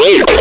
Later.